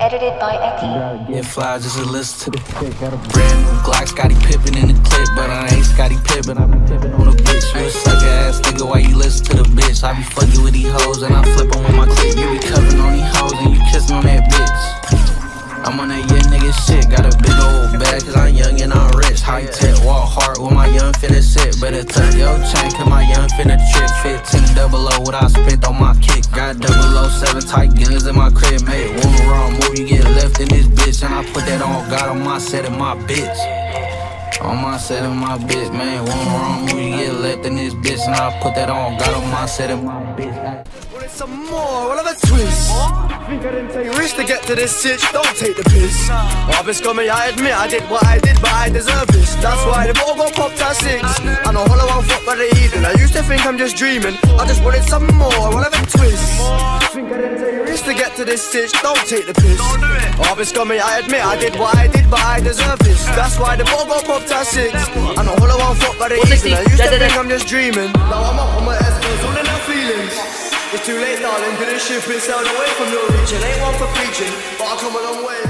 Edited by Ekey. Get flies just to listen to the shit. Got a brand new Glock, Scottie Pippen in the clip, but I ain't Scottie Pippen. I be pippin' on a bitch. You a sucker ass nigga, why you listen to the bitch? I be fucking with these hoes and I flip 'em with my clip. You be covering on these hoes and you kissing on that bitch. I'm on that young nigga shit, got a big old bag cause I'm young and I'm rich. High tech, walk hard with my young finna sit. Better tuck your chain cause my young finna trip. 15 double O what I spent on my kick. Got 007 tight guns in my crib, that on my set and my bitch. On my set and my bitch, man. One wrong move, you get left in this bitch. And I put that on God on my set and my bitch. Wanted some more, what of a twist? Think I didn't take risks to get to this sitch, don't take the piss. It's coming, I admit I did what I did, but I deserve this. That's why the ball got popped at six. I know hollow one fuck by the heathen. I used to think I'm just dreaming. I just wanted some more, Oliver Twist? To this sitch, don't take the piss. Oh, it's coming, I admit I did what I did, but I deserve this. That's why the ball got popped at six. I know hollow one fuck by the heathen. I used to think I'm just dreaming. Now I'm up on my S-Bills, all in our feelings. It's too late, darling. Did this ship and sailed away from your reaching. Ain't one for preaching, but I come a long way.